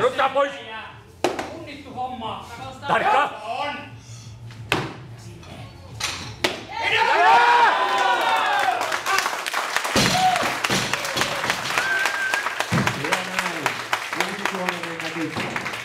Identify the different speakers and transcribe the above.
Speaker 1: Rutkaa pois! Unnittu homma! Tarkka! On! Hienoa!
Speaker 2: Näin. Näin